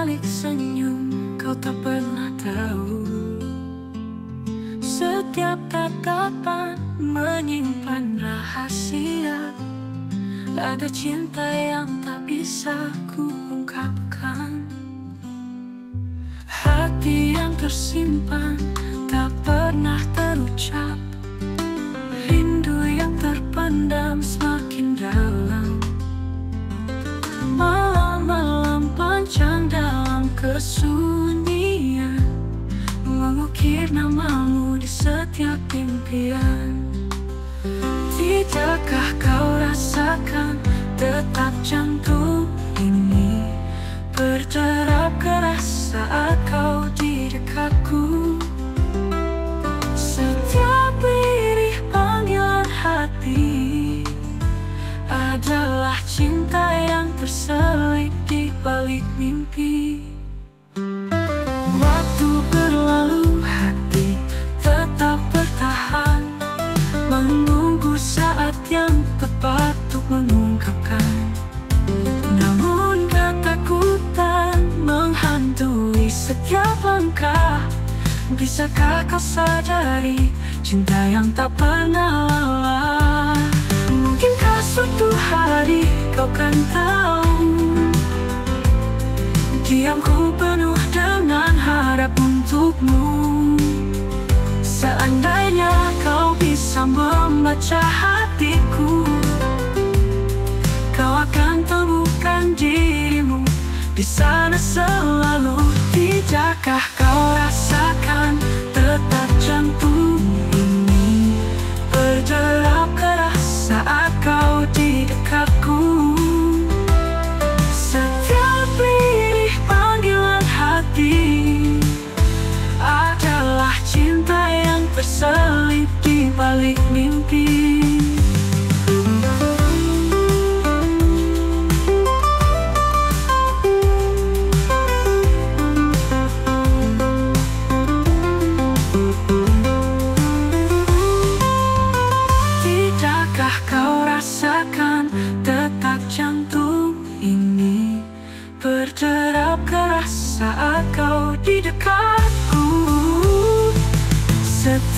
balik senyum kau tak pernah tahu. Setiap tatapan menyimpan rahasia. Ada cinta yang tak bisa kuungkapkan. Hati yang tersimpan tak pernah terucap. Rindu yang terpendam selalu kesunyian Mengukir namamu di setiap impian. Tidakkah kau rasakan detak jantung ini? Berderap keras saat kau di dekatku. Setiap lirih panggilan hati Adalah cinta yang terselip di balik mimpi setiap langkah Bisakah kau sadari cinta yang tak pernah lelah? Mungkinkah suatu hari kau kan tahu? Diamku penuh dengan harap untukmu. Seandainya kau bisa membaca hatiku Kau akan temukan dirimu di sana selalu Tidakkah kau rasakan Saat kau di dekatku. Setiap